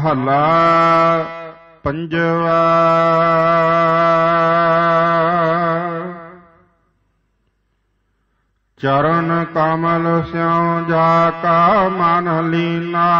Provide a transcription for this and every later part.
ਮਹਲਾ ਪੰਜਵਾ। ਚਰਨ ਕਮਲ ਸਿਉ ਜਾ ਕਾ ਮਨ ਲੀਨਾ।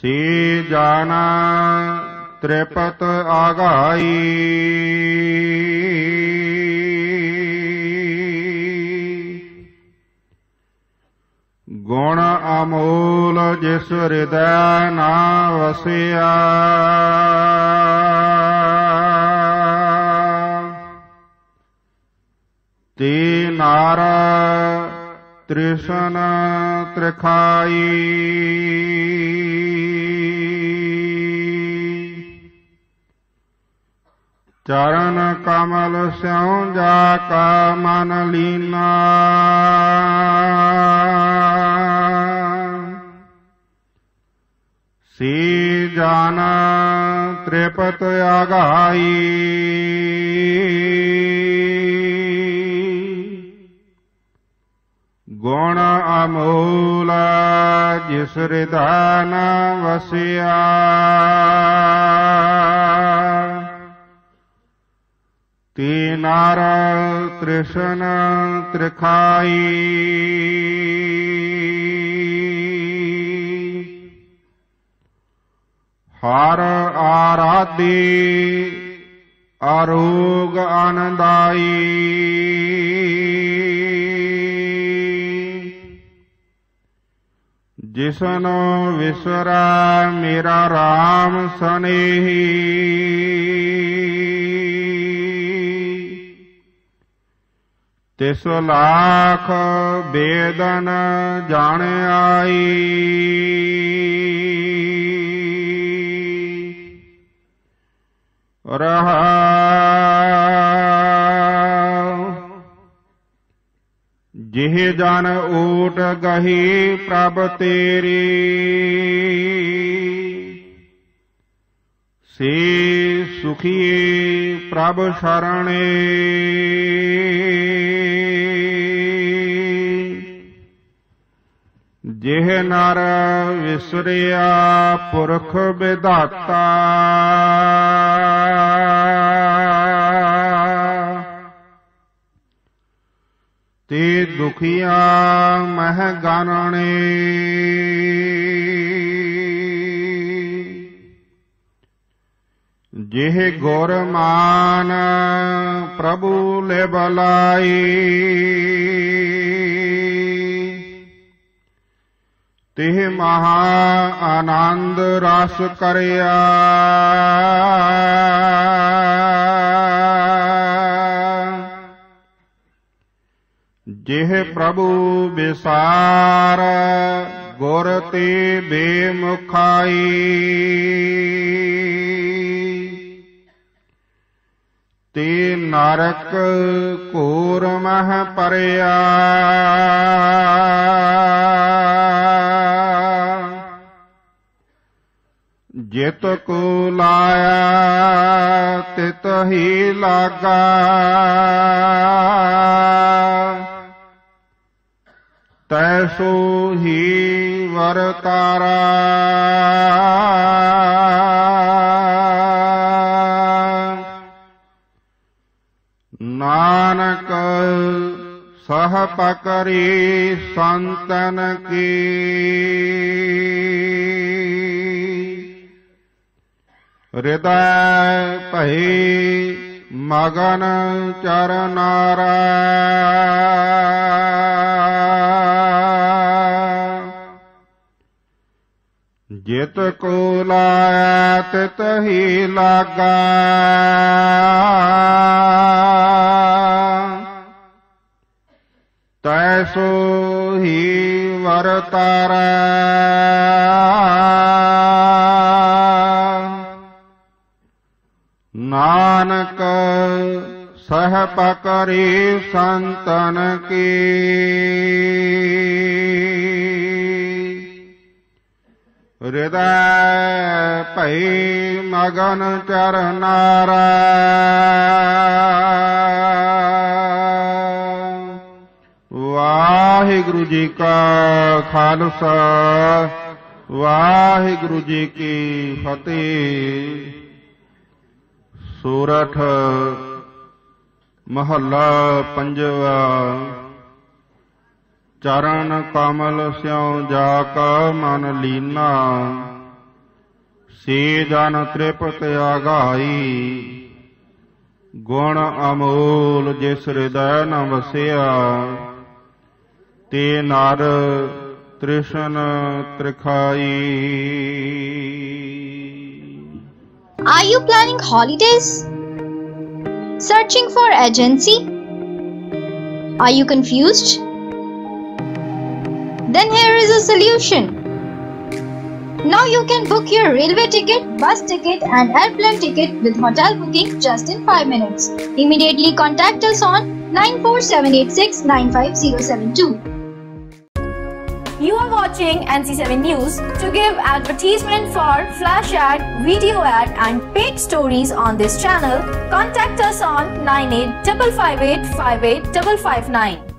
ਸੀ ਜਾਣਾ ਤ੍ਰਿਪਤ ਆਗਾਈ। ਗੁਣ ਅਮੋਲ ਜਿਸ ਹਿਰਦੈ ਨਾ ਵਸਿਆ। ਤੇ ਨਾਰ ਤ੍ਰਿਸ਼ਨ ਤ੍ਰਿਖਾਈ। ਚਰਨ ਕਮਲ ਸਿਉ ਜਾ ਕਾ ਮਨ ਲੀਨਾ। ਸੀ ਜਾਨ ਤ੍ਰਿਪਤ ਆਗਾਈ ਗੁਣ ਅਮੋਲ ਜਿਸ ਹਿਰਦੈ ਨ ਵਸਿਆ। ਤੇ ਨਾਰ ਤ੍ਰਿਸ਼ਨ ਤ੍ਰਿਖਾਈ। ਹਰ ਆਰਾਧੀ ਅਰੋਗ ਆਨੰਦਾਈ। ਜਿਸਨ ਵਿਸਰੈ ਮੇਰਾ RAM ਸਨੇਹੀ। ਤਿਸ ਲਾਖ ਬੇਦਨ ਜਾਣ ਆਈ। ਰਹਾ ਜਿਹ ਜਨ ਓਟ ਗਹੀ ਪ੍ਰਭ ਤੇਰੀ। ਸੇ ਸੁਖੀਏ ਪ੍ਰਭ ਸ਼ਰਣੇ। ਜਿਹ ਨਰ ਵਿਸਰਿਆ ਪੁਰਖ ਵਿਧਾਤਾ। ਤੇ ਦੁਖੀਆ ਮਹਿ ਗਾਨਣੇ ਜਿਹ ਗੁਰ ਮਾਨ ਪ੍ਰਭੂ ਲੈ ਬਲਾਈ ਤਿਹ ਮਹਾ ਆਨੰਦ ਰਸ ਕਰਿਆ। ਜਿਹ ਪ੍ਰਭੂ ਵਿਸਾਰ, ਗੁਰ ਤੇ ਬੇਮੁਖਾਈ। ਤੇ ਨਰਕ ਘੋਰ ਮਹ ਪਰਿਆ। ਜਿਤ ਕੋ ਲਾਇਆ ਤਿਤ ਹੀ ਲਾਗਾ। ਤੈਸੋ ਹੀ ਵਰਤਾਰਾ ਨਾਨਕ ਸਹ ਪਕਰੀ ਸੰਤਨ ਕੀ। ਹਿਰਦੈ ਭਈ ਮਗਨ ਚਰਨਾਰਾ ਜਿਤ ਕੋ ਲਾਇ ਤਿਤ ਹੀ ਲਾਗਾ। ਤੈ ਸੋ ਹੀ ਵਰਤਾਰਾ। ਨਾਨਕ ਸਹ ਪਕਰੀ ਸੰਤਨ ਕੀ। ਹਿਰਦੈ ਭਈ ਮਗਨ ਚਰਨਾਰਾ ਵਾਹਿਗੁਰੂ ਜੀ ਕਾ ਖਾਲਸਾ, ਵਾਹਿਗੁਰੂ ਜੀ ਕੀ ਫਤਿਹ। ਸੂਰਠ ਮਹੱਲਾ ਪੰਜਵਾ। ਚਰਨ ਕਮਲ ਸਿਉ ਜਾ ਕਾ ਮਨ ਲੀਨਾ। ਸੇ ਜਨ ਤ੍ਰਿਪਤ ਆਗਾਈ। ਗੁਣ ਅਮੋਲ ਜਿਸ ਹਿਰਦੈ ਨ ਵਸਿਆ। ਤੇ ਨਰ ਤ੍ਰਿਸ਼ਨ ਤ੍ਰਿਖਾਈ। Are you planning holidays? Searching for agency? Are you confused? Then here is a solution. Now you can book your railway ticket, bus ticket, and airplane ticket with hotel booking just in 5 minutes. Immediately contact us on 94786 95072. You are watching NC7 News. To give advertisement for flash ad, video ad, and paid stories on this channel, contact us on 98 558 58559.